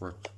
work.